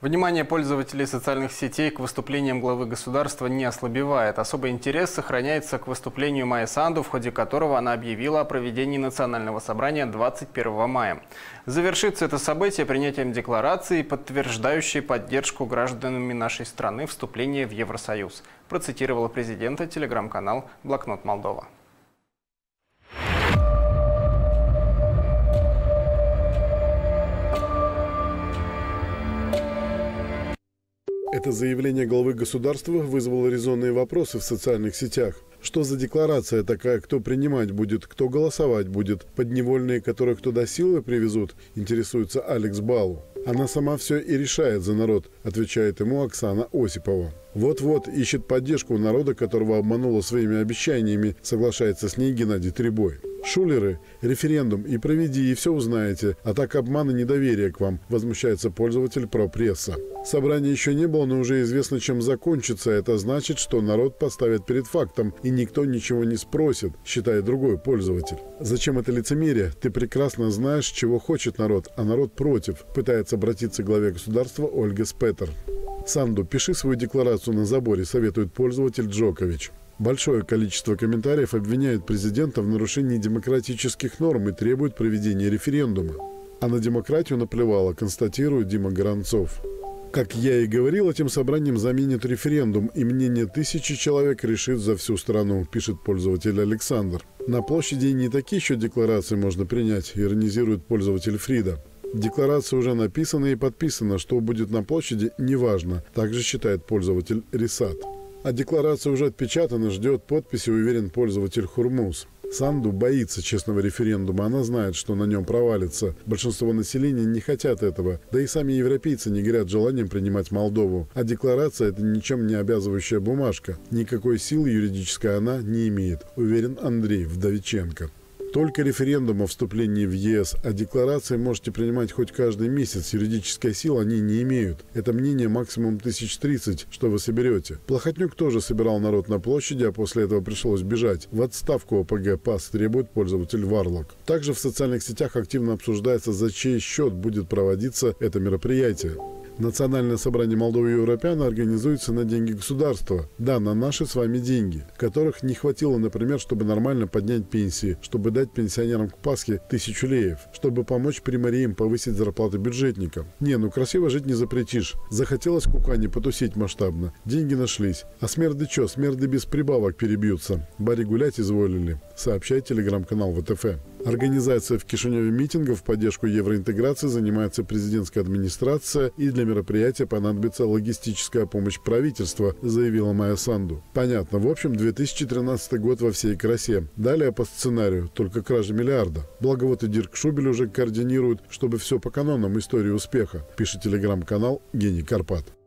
Внимание пользователей социальных сетей к выступлениям главы государства не ослабевает. Особый интерес сохраняется к выступлению Майя Санду, в ходе которого она объявила о проведении национального собрания 21 мая. Завершится это событие принятием декларации, подтверждающей поддержку гражданами нашей страны вступления в Евросоюз, процитировала президента телеграм-канал «Блокнот Молдова». Это заявление главы государства вызвало резонные вопросы в социальных сетях. Что за декларация такая, кто принимать будет, кто голосовать будет, подневольные, которых туда силы привезут, интересуется Алекс Балу. Она сама все и решает за народ, отвечает ему Оксана Осипова. Вот-вот ищет поддержку у народа, которого обманула своими обещаниями, соглашается с ней Геннадий Требой. Шулеры, референдум и проведи, и все узнаете. А так обман и недоверие к вам, возмущается пользователь пропресса. Собрания еще не было, но уже известно, чем закончится. Это значит, что народ поставит перед фактом, и никто ничего не спросит, считает другой пользователь. Зачем это лицемерие? Ты прекрасно знаешь, чего хочет народ, а народ против, пытается обратиться к главе государства Ольга Спетер. Санду, пиши свою декларацию на заборе, советует пользователь Джокович. Большое количество комментариев обвиняет президента в нарушении демократических норм и требует проведения референдума. А на демократию наплевало, констатирует Дима Горанцов. Как я и говорил, этим собранием заменит референдум, и мнение тысячи человек решит за всю страну, пишет пользователь Александр. На площади не такие еще декларации можно принять, иронизирует пользователь Фрида. Декларация уже написана и подписана, что будет на площади, неважно, также считает пользователь Рисат. А декларация уже отпечатана, ждет подписи, уверен пользователь Хурмуз. Санду боится честного референдума. Она знает, что на нем провалится. Большинство населения не хотят этого. Да и сами европейцы не горят желанием принимать Молдову. А декларация – это ничем не обязывающая бумажка. Никакой силы юридической она не имеет, уверен Андрей Вдовиченко. Только референдум о вступлении в ЕС, а декларации можете принимать хоть каждый месяц. Юридической силы они не имеют. Это мнение максимум 1030, что вы соберете. Плохотнюк тоже собирал народ на площади, а после этого пришлось бежать. В отставку ОПГ ПАС требует пользователь Варлок. Также в социальных сетях активно обсуждается, за чей счет будет проводиться это мероприятие. Национальное собрание Молдовы и Европеана организуется на деньги государства. Да, на наши с вами деньги, которых не хватило, например, чтобы нормально поднять пенсии, чтобы дать пенсионерам к Пасхе тысячу леев, чтобы помочь примариям повысить зарплаты бюджетникам. Не, ну красиво жить не запретишь. Захотелось кукане потусить масштабно. Деньги нашлись. А смерды чё? Смерды без прибавок перебьются. Бари гулять изволили, сообщает телеграм-канал ВТФ. Организация в Кишиневе митингов в поддержку евроинтеграции занимается президентская администрация, и для мероприятия понадобится логистическая помощь правительства, заявила Майя Санду. Понятно. В общем, 2013 год во всей красе. Далее по сценарию, только кража миллиарда. Благо вот и Дирк Шубель уже координирует, чтобы все по канонам истории успеха, пишет телеграм-канал Гений Карпат.